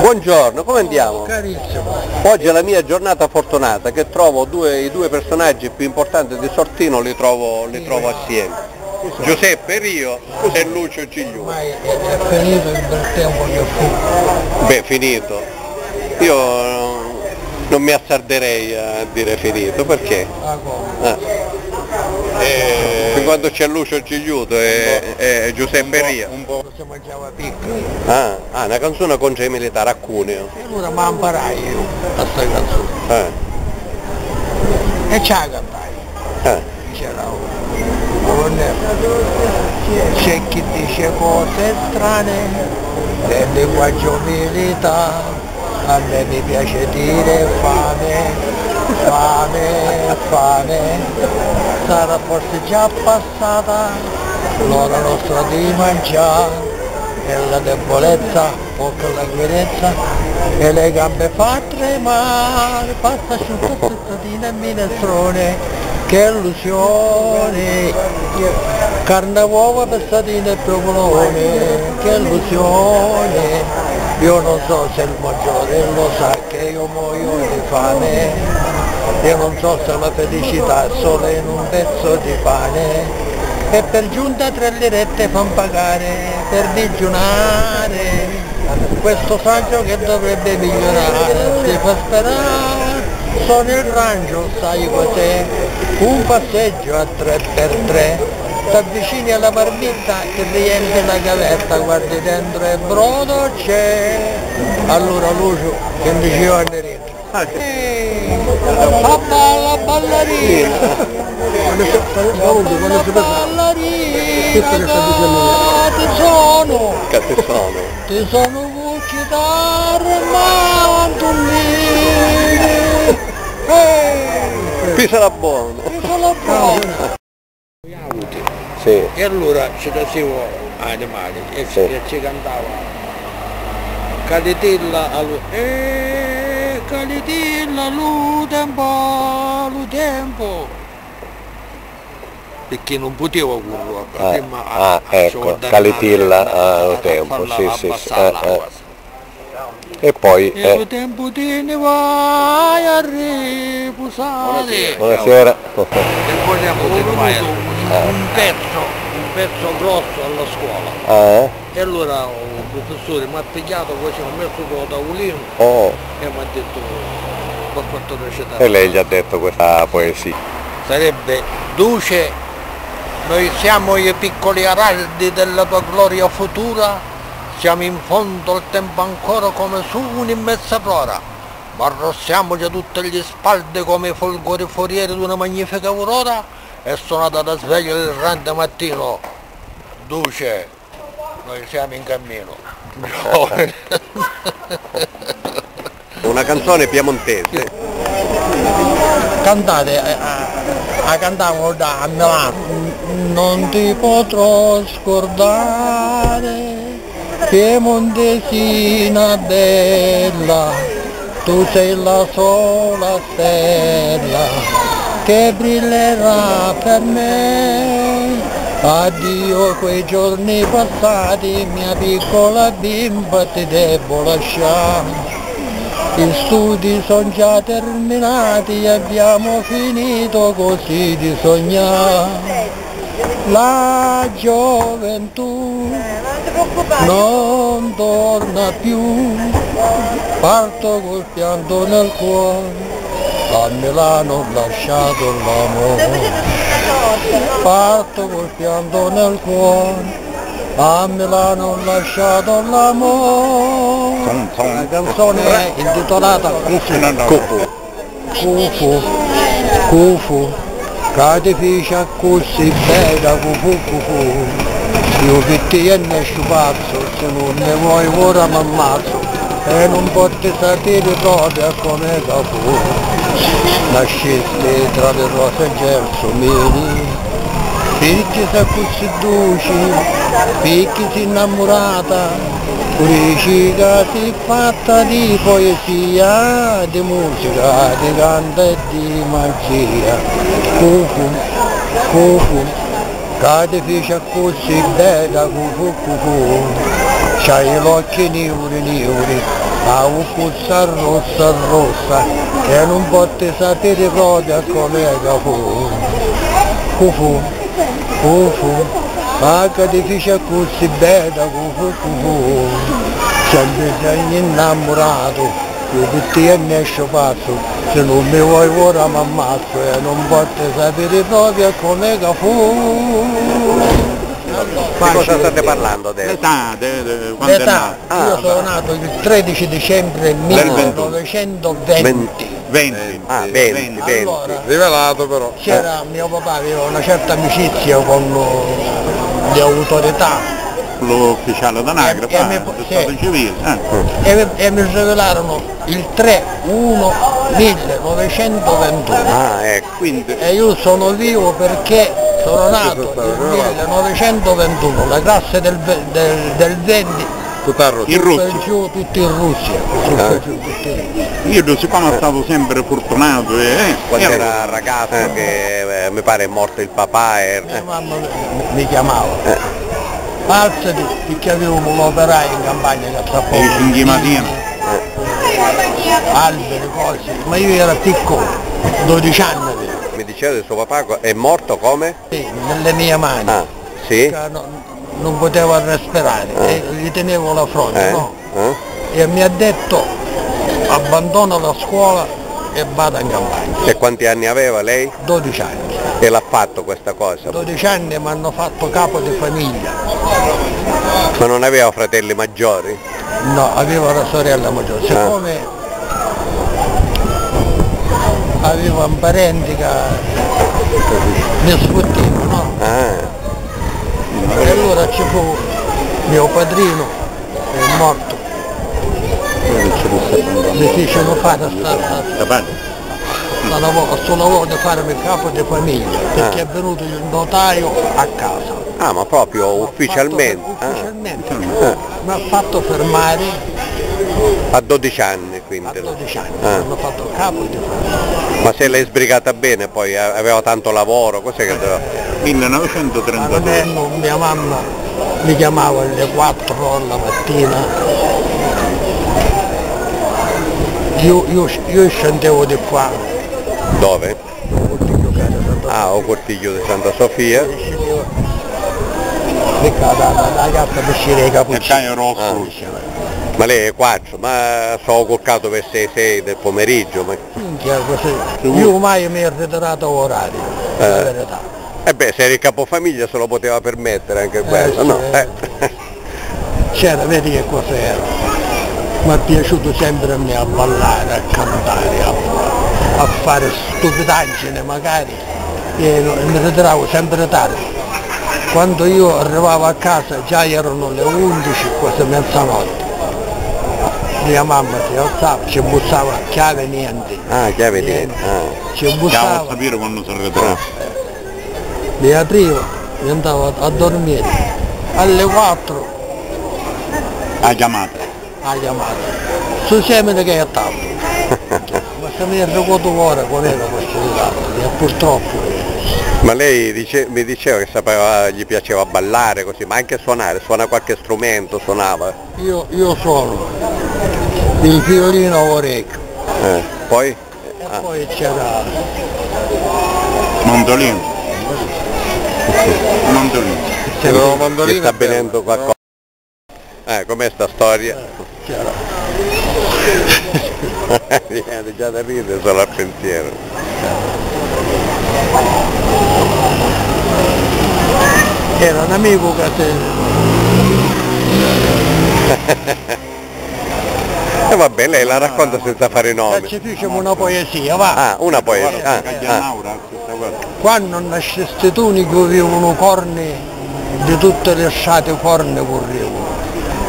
Buongiorno, come andiamo? Carissimo. Oggi è la mia giornata fortunata che trovo due, i due personaggi più importanti di Sortino li trovo, li trovo assieme. Giuseppe Rio e Lucio Cigliu. Ormai è, è finito il bel tempo che fu. Beh, finito. Io eh, non mi azzarderei a dire finito, perché? Ah, come? Eh, fin quando c'è Lucio Cigliuto e, e Giuseppe Rio. Lo si mangiava piccolo. Ah, ah, una canzone contro i militari a Cuneo. E allora mi imparai io a sta canzone. Eh, E ce la cantai. eh. C'era un colonnello. C'è chi dice cose strane del linguaggio militare. A me mi piace dire fame, fame, fame. Sarà forse già passata l'ora nostra di mangiare. E la debolezza, poco la ghienezza e le gambe fa tremare, pasta asciutta spezzatina e minestrone, che illusione, carne uova, pezzatine e provolone, che illusione, io non so se il maggiore lo sa che io muoio di fame, io non so se la felicità è solo in un pezzo di pane, e per giunta tre lirette fan pagare per digiunare. Questo saggio che dovrebbe migliorare si fa sperare. Sono il rangio sai cos'è? Un passeggio a 3x3 t'avvicini alla marmitta che riempie la gavetta guardi dentro e brodo c'è. Allora Lucio che diceva a Nerino Ehi, a balla ballerina ballerina ti sono Che te sono? ti sono chitarre mandolini ehi Pisa la buona. ti sono buono Sì. e allora ci facevo animali e ci, Sì. ci cantava Calitilla allo eh, Calitilla lu tempo lu tempo perché non potevo curlo Ah, prima ah, ecco, Calitilla al tempo, sì, sì, sì, eh, eh. E poi, E eh, tempo te ne vai a riposare. buonasera. E poi abbiamo voluto un pezzo, un pezzo grosso alla scuola. Ah, E allora professore mi ha pigliato, poi ci ha messo sul tavolino oh, e mi ha detto per quanto recitare. e lei gli ha detto questa poesia. Sarebbe Duce, noi siamo i piccoli araldi della tua gloria futura, siamo in fondo al tempo ancora come su un'immensa prora, ma arrossiamoci a tutte gli spalde come i folgori forieri di una magnifica aurora e suonata da sveglia il grande mattino. Duce, noi siamo in cammino. Una canzone piemontese. cantate, eh, la cantavo da a Milano, non ti potrò scordare, Piemontesina bella, tu sei la sola stella che brillerà per me. Addio quei giorni passati, mia piccola bimba ti devo lasciare. Gli studi sono già terminati, abbiamo finito così di sognare. La gioventù non torna più, parto col pianto nel cuore, a Milano ho lasciato l'amore. Parto col pianto nel cuore, a Milano ho lasciato l'amore. La canzone è intitolata Cufu. Cufu, Cufu, fece così bella Cufu Cufu. Io che ti ne pazzo, se non ne vuoi ora mi ammazzo e non potrei sapere proprio come fu. Nascesti tra le rose gelsomini, perché sei così dolce, perché sei innamorata, Dici che sei fatta di poesia, di musica, di canto e di magia. Cufu, cufu, che ti fece così bella, cufu, cufu. c'hai gli occhi neri neri, la cucuzza rossa rossa, e non potrei sapere proprio come fu. Fu fu, fu fu, ma che ti fece così bella, fu fu fu, sempre sei innamorato. Io tutti anni esce pazzo, se non mi vuoi ora mi ammazzo e non potrei sapere proprio come fu. Di cosa state parlando adesso? L'età, de- de- quando L'età, nato? io Ah, sono nato il 13 dicembre 1920. 20. Ah, 20, 20. Allora, Rivelato però. c'era mio papà aveva una certa amicizia con eh, le autorità L'ufficiale d'anagrafe, E- e ah, mi- è sì. civile. eh. e, e mi rivelarono il 3 1 1921 Ah, ecco. Quindi e io sono vivo perché sono nato nel 1921, la classe del, del, del 20 tutta in Russia. giù in Russia, giù tutti in Russia. Io siccome è stato sempre fortunato e eh, Quando e era ragazzo che eh, mi pare è morto il papà e... Mia mamma mi, chiamava. Alzati, perché avevo un operaio in campagna che tra poco. E i cinque mattina. Alberi, cose, ma io ero piccolo, 12 anni avevo, Mi diceva che suo papà è morto come? sì, nelle mie mani. Ah, sì? Che no- non potevo respirare, e gli tenevo la fronte, Eh? no? Eh? E mi ha detto abbandona la scuola e vada in campagna. E quanti anni aveva lei? 12 anni. E l'ha fatto questa cosa? 12 anni mi hanno fatto capo di famiglia. Ma non aveva fratelli maggiori? No, aveva la sorella maggiore. Siccome aveva un parente che mi sfottiva, no? Ah, E allora ci fu mio padrino, è morto. Mi fecero fare sta, sta, Capace. sta lavoro, sto lavoro di farmi capo di famiglia, perché è venuto il notaio a casa. ah ma proprio ufficialmente? fatto- Ah, ufficialmente. Mi ha fatto fermare a 12 anni a quindi? 12 anni, Ah. hanno fatto capo di famiglia. Ma se l'hai sbrigata bene poi, eh, aveva tanto lavoro, cos'è che doveva... Ma non è, 1932. non- mia mamma mi chiamava alle 4 alla mattina. Io, io, io scendevo di qua, Dove? Ah, o Cortiglio di Santa Sofia? scendevo di qua da, da, da gatta per uscire i E cappuccini. Ah. Ma lei è 4, ma sono colcato per 6-6 del pomeriggio. Ma... Minchia, così. Io mai mi ero ritirato orario, la Eh. Verità. Eh beh, se eri capofamiglia se lo poteva permettere anche quello, sì, no? eh. Eh. C'era, vedi che cosa era. Mi è piaciuto sempre a me a ballare, a cantare, a, a fare stupidaggine magari. E mi ritiravo sempre tardi. Quando io arrivavo a casa già erano le 11, quasi mezzanotte. Mia mamma si alzava, ci bussava, chiave niente. Ah, chiave niente. Ah. Ci Chiamo a bussava, sapere quando si ritrova. Mi apriva, mi andavo a, a dormire. Alle 4 Ha chiamato. ha chiamato. Su semine che è stato. Ma se mi è ricordato ora qual era questo ritardo, e purtroppo Ma lei dice- mi diceva che sapeva, gli piaceva ballare così, ma anche suonare, suona qualche strumento, suonava. io, io sono il violino a orecchio. Eh. Poi? E Ah. poi c'era Mondolino. Mondolino. Ti sta avvenendo qualcosa? Eh, com'è sta storia? c'era Viene già da ridere solo al pensiero. era un amico che E vabbè, lei la racconta senza fare nomi. ci fecimo una poesia, va. Ah, una poesia. Ah, ah. Naura, questa cosa. Quando nasceste tu ne avevano corni, di tutte le sciate corne correvano.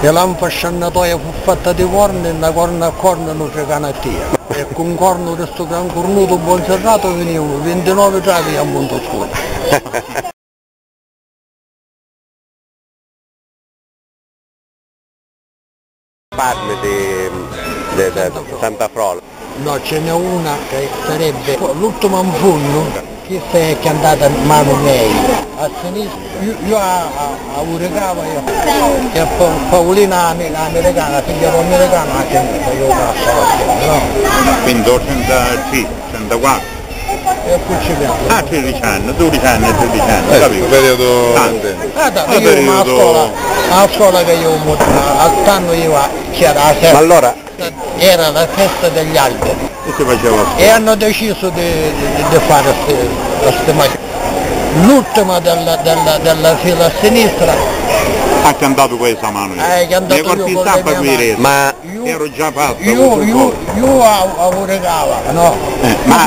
E l'anfasciannatoia fu fatta di corna e una corna a corna non c'è canattia. E con corno di sto gran cornuto buon serrato venivano 29 travi a Montoscuro. Parli di, di- di Santa Frola. No, ce n'è una che sarebbe l'ultimo anfunno, chi se è andata in mano miei, a sinistra, io, io a, a, a Uricava, io, e pa, Paolina americana, figlia americana, a sinistra, io la schiena, no? Quindi 100, 104. E qui ci piano. Ah, 13 anni, 12 anni, 13 anni, Ecco, capito? periodo... Tanto. Ah, da, Ah, io a periodo- scuola, a scuola che io a quando io a- c'era la Ma festa, allora, era la festa degli alberi E si faceva e hanno deciso di, di- di fare queste macchine. L'ultima della, della, della fila a sinistra, Ha cantato questa mano. Eh, che è andato Nei corpi io con stampa le mie qui ma io, Ero già fatto. io, io, io a, a Uregava, no? Eh, ma- ma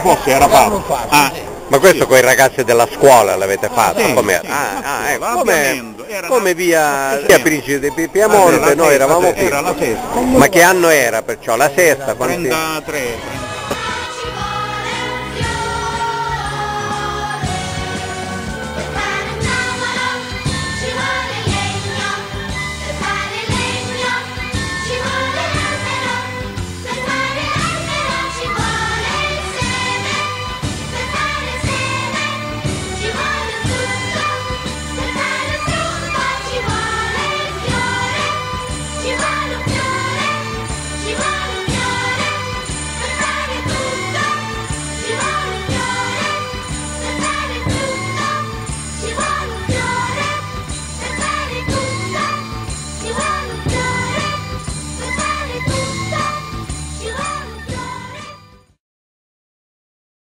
posto era l'hanno fatto. Ah. sì. Ma questo con i ragazzi della scuola l'avete fatto? Sì, Com'era? sì. Ah, ah, ecco, come, era come via, sì. via Principe di Piemonte, noi sesta, eravamo qui. Era la sesta. Ma che anno era perciò? La sesta? quanti- 33,